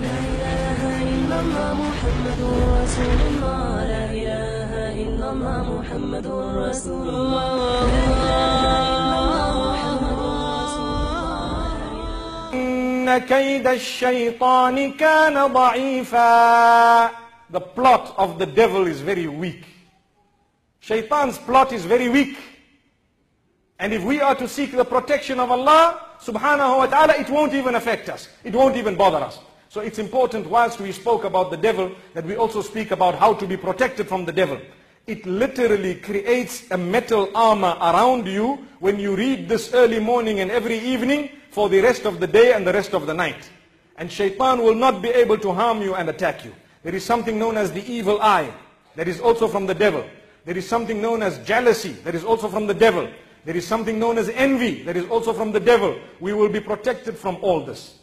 لا إله إلا الله محمد رسول الله لا إله إلا الله محمد رسول الله لا إله إلا الله محمد رسول الله إن كيد الشيطان كان ضعيفا The plot of the devil is very weak. Shaitan's plot is very weak. And if we are to seek the protection of Allah subhanahu wa ta'ala, it won't even affect us. It won't even bother us. So it's important whilst we spoke about the devil that we also speak about how to be protected from the devil. It literally creates a metal armor around you when you read this early morning and every evening for the rest of the day and the rest of the night. And shaitan will not be able to harm you and attack you. There is something known as the evil eye. That is also from the devil. There is something known as jealousy. That is also from the devil. There is something known as envy. That is also from the devil. We will be protected from all this.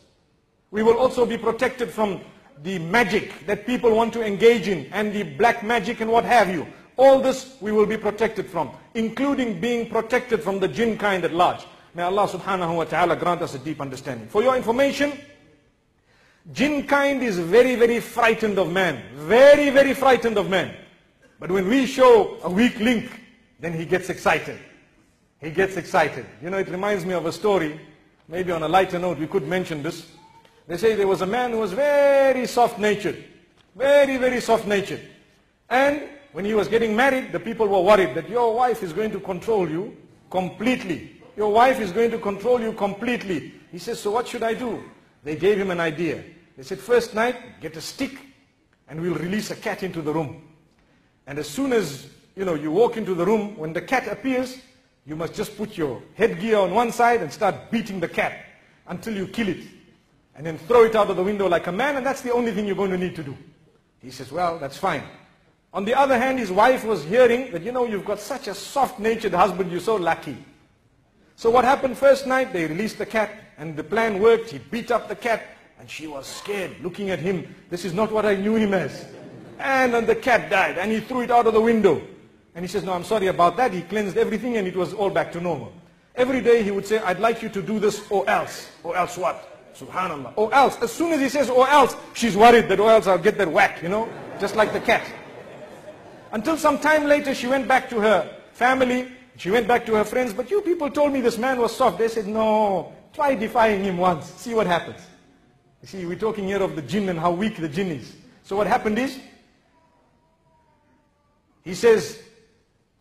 We will also be protected from the magic that people want to engage in and the black magic and what have you. All this we will be protected from, including being protected from the jinn kind at large. May Allah subhanahu wa ta'ala grant us a deep understanding. For your information, jinn kind is very, very frightened of man. Very, very frightened of man. But when we show a weak link, then he gets excited. He gets excited. You know, it reminds me of a story. Maybe on a lighter note, we could mention this. They say there was a man who was very soft-natured. Very, very soft-natured. And when he was getting married, the people were worried that your wife is going to control you completely. Your wife is going to control you completely. He says, so what should I do? They gave him an idea. They said, first night, get a stick and we'll release a cat into the room. And as soon as, you know, you walk into the room, when the cat appears, you must just put your headgear on one side and start beating the cat until you kill it. And then throw it out of the window like a man, and that's the only thing you're going to need to do. He says, well, that's fine. On the other hand, his wife was hearing that, you know, you've got such a soft-natured husband, you're so lucky. So what happened first night, they released the cat, and the plan worked. He beat up the cat, and she was scared, looking at him. This is not what I knew him as. And then the cat died, and he threw it out of the window. And he says, no, I'm sorry about that. He cleansed everything, and it was all back to normal. Every day he would say, I'd like you to do this, or else. Or else what? Subhanallah. Or else. As soon as he says, or else, she's worried that, or else I'll get that whack, you know? Just like the cat. Until some time later, she went back to her family. She went back to her friends. But you people told me this man was soft. They said, no, try defying him once. See what happens. You see, we're talking here of the jinn and how weak the jinn is. So what happened is, he says,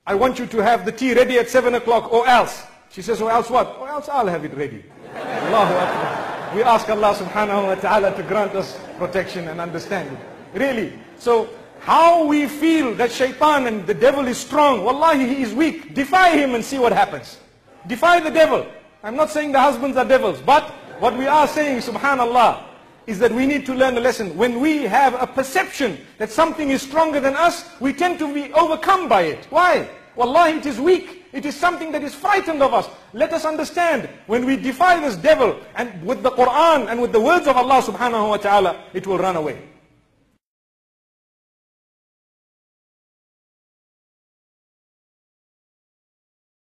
I want you to have the tea ready at 7 o'clock or else. She says, or else what? Or else I'll have it ready. Allahu Akbar. We ask Allah subhanahu wa ta'ala to grant us protection and understanding. Really. So, how we feel that shaitan and the devil is strong. Wallahi, he is weak. Defy him and see what happens. Defy the devil. I'm not saying the husbands are devils, but what we are saying, subhanallah, is that we need to learn a lesson. When we have a perception that something is stronger than us, we tend to be overcome by it. Why? Wallahi, it is weak. It is something that is frightened of us. Let us understand, when we defy this devil, and with the Qur'an and with the words of Allah subhanahu wa ta'ala, it will run away.